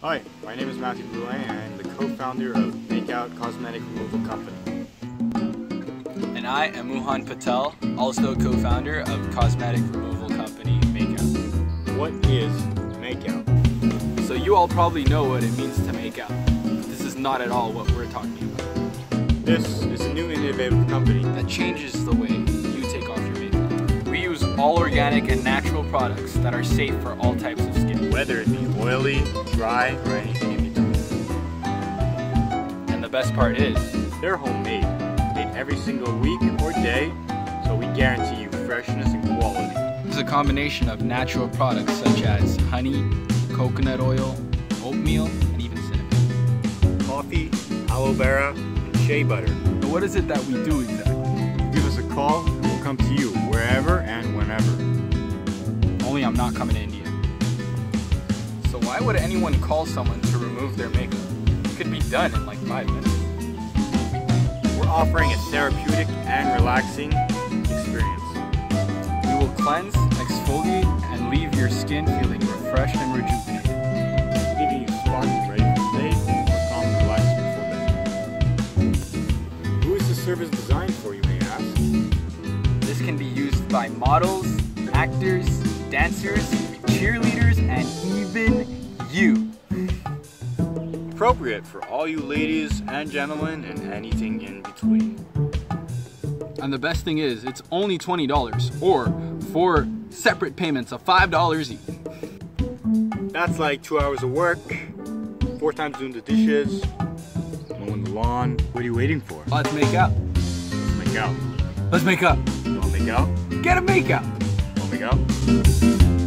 Hi, my name is Matthew Blouin and I'm the co-founder of Makeout Cosmetic Removal Company. And I am Muhan Patel, also co-founder of cosmetic removal company Makeout. What is Makeout? So you all probably know what it means to make out. This is not at all what we're talking about. This is a new innovative company That changes the way you take off your makeup. We use all organic and natural products that are safe for all types. Whether it be oily, dry, or anything in between. And the best part is, They're homemade, made every single week or day, so we guarantee you freshness and quality. it's a combination of natural products such as honey, coconut oil, oatmeal, and even cinnamon. Coffee, aloe vera, and shea butter. But what is it that we do exactly? Give us a call and we'll come to you wherever and whenever. Only I'm not coming to India. Why would anyone call someone to remove their makeup? It could be done in like five minutes. We're offering a therapeutic and relaxing experience. We will cleanse, exfoliate, and leave your skin feeling refreshed and rejuvenated. leaving you sparkly ready for the day or calm and relaxed before bed. Who is this service designed for, you may ask? This can be used by models, actors, dancers, cheerleaders, and even you. Appropriate for all you ladies and gentlemen and anything in between. And the best thing is, it's only $20 or four separate payments of $5 each. That's like two hours of work, four times doing the dishes, mowing the lawn. What are you waiting for? Let's make out. Let's make out. Let's make up. You wanna make out? Get a make out. Wanna make out?